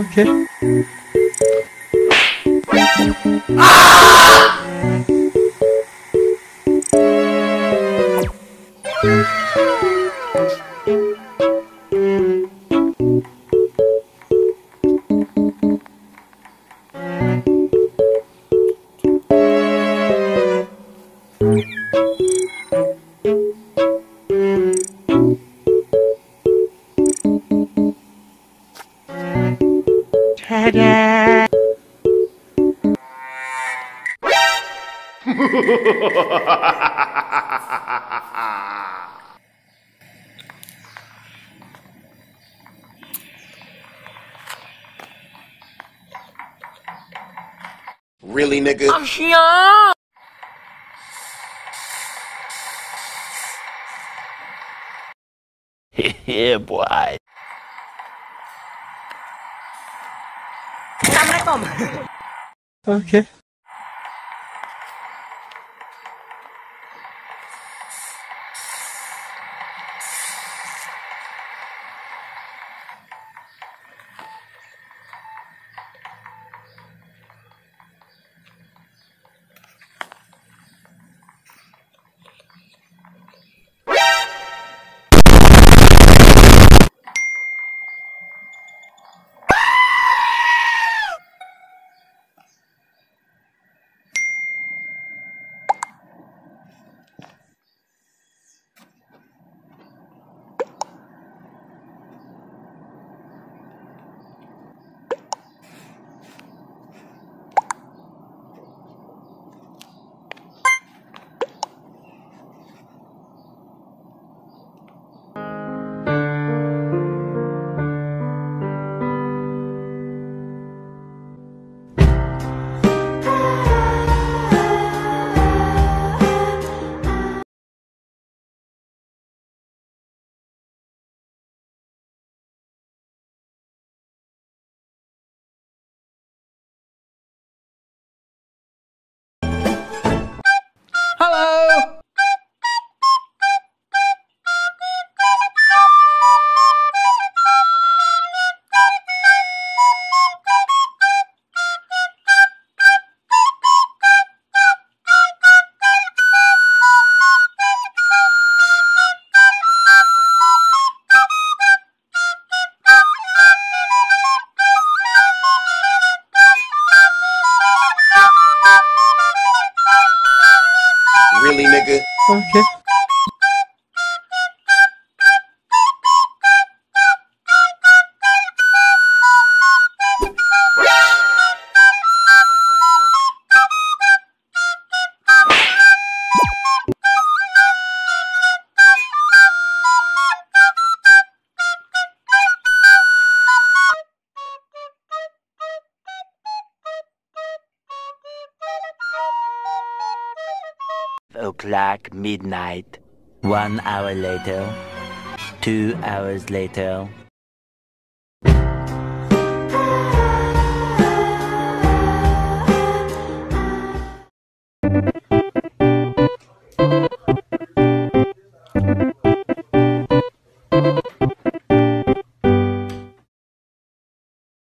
Okay. Ah! Really, nigga? yeah, boy. Okay. Okay. O'clock midnight. One hour later. Two hours later.